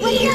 Wheel!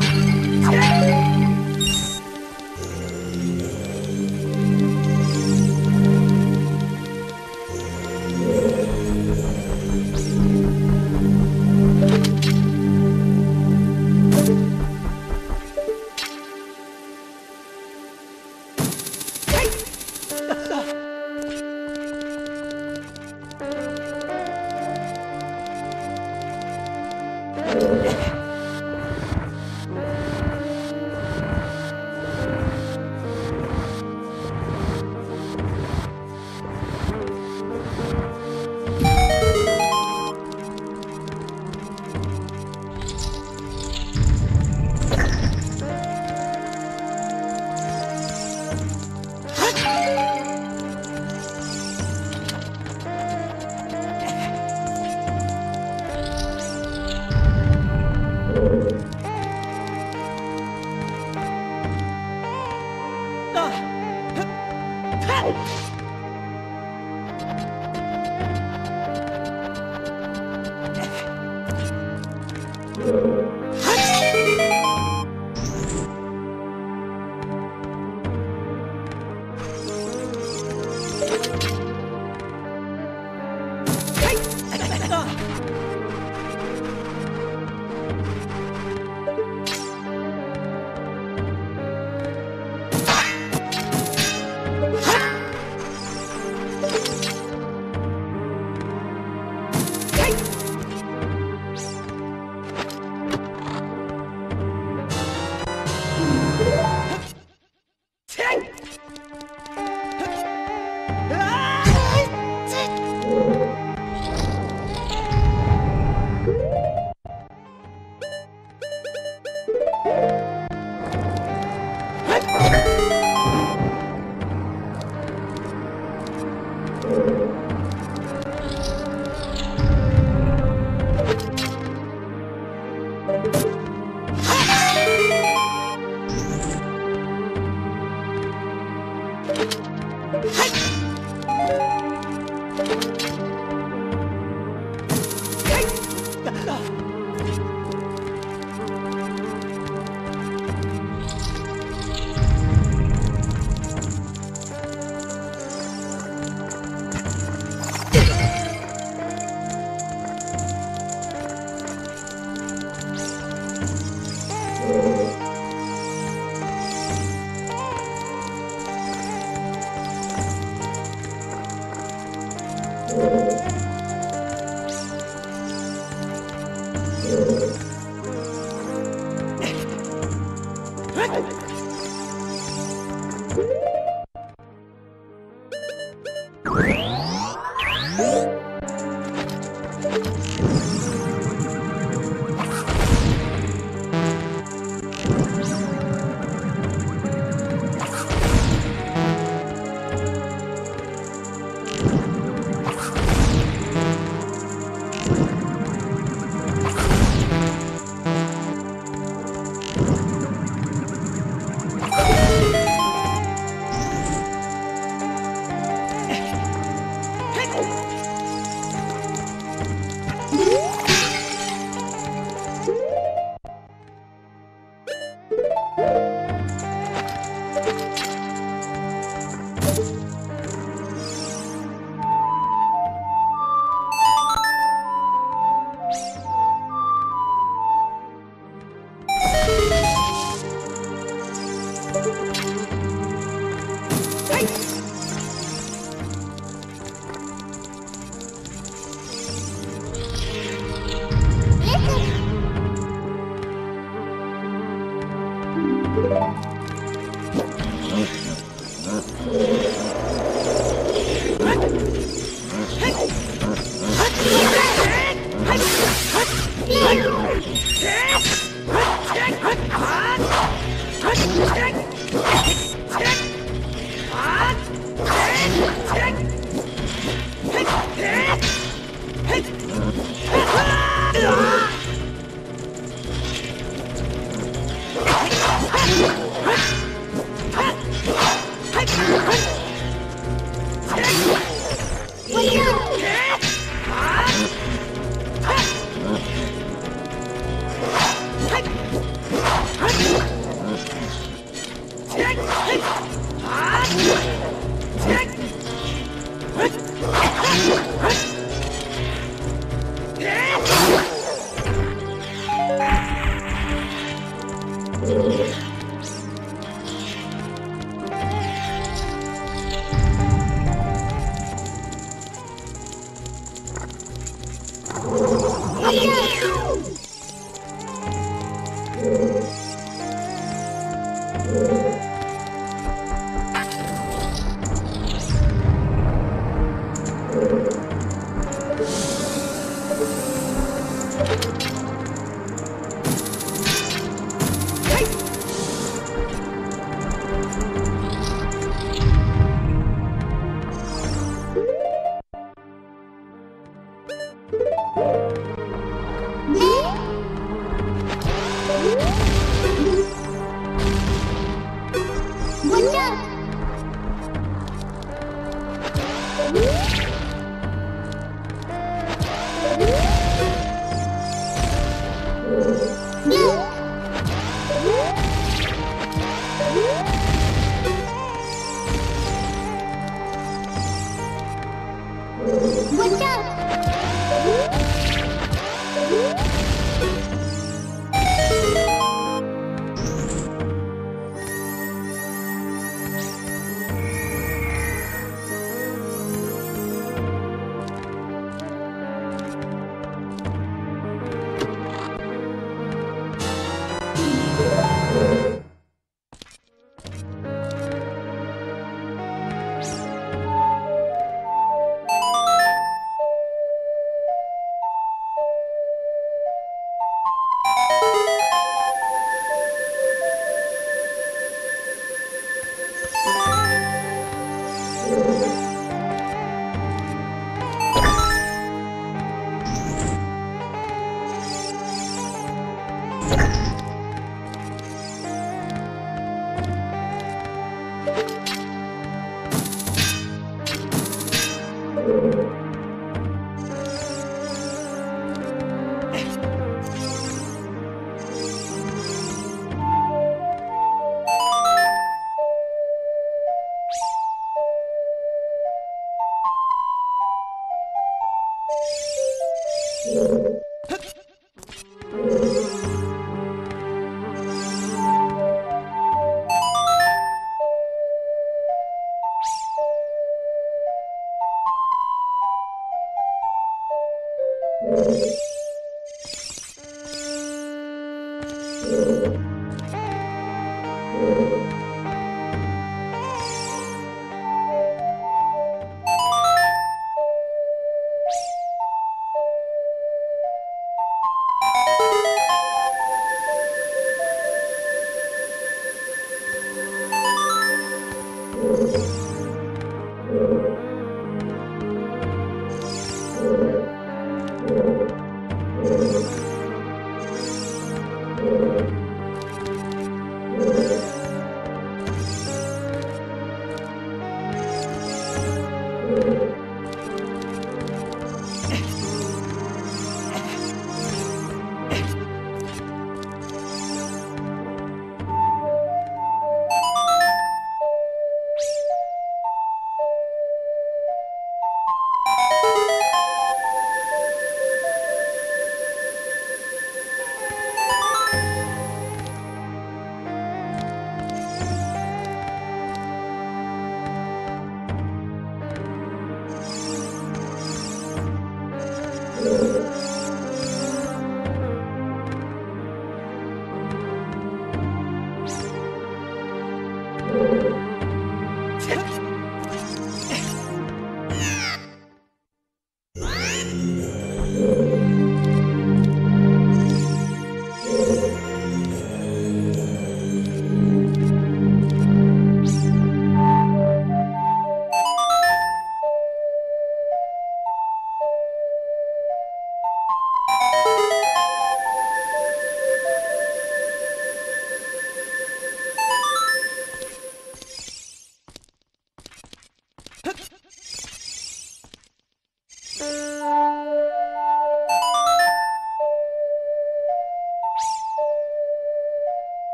Bye.